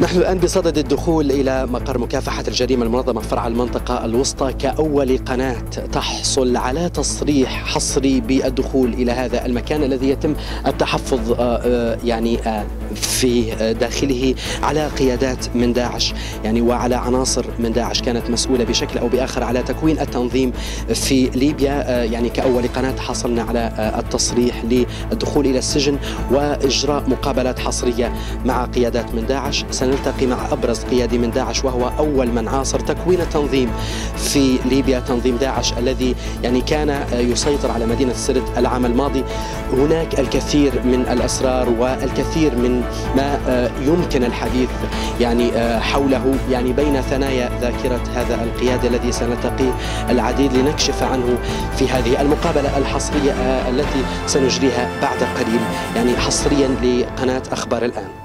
نحن الآن بصدد الدخول إلى مقر مكافحة الجريمة المنظمة فرع المنطقة الوسطى كأول قناة تحصل على تصريح حصري بالدخول إلى هذا المكان الذي يتم التحفظ آه، آه، يعني آه، في داخله على قيادات من داعش يعني وعلى عناصر من داعش كانت مسؤولة بشكل أو بآخر على تكوين التنظيم في ليبيا يعني كأول قناة حصلنا على التصريح للدخول إلى السجن وإجراء مقابلات حصرية مع قيادات من داعش. سنلتقي مع أبرز قيادي من داعش وهو أول من عاصر تكوين التنظيم في ليبيا. تنظيم داعش الذي يعني كان يسيطر على مدينة سرت العام الماضي. هناك الكثير من الأسرار والكثير من ما يمكن الحديث يعني حوله يعني بين ثنايا ذاكرة هذا القيادي الذي سنلتقي العديد لنكشف عنه في هذه المقابلة الحصرية التي سنجريها بعد قليل يعني حصريا لقناة أخبار الآن.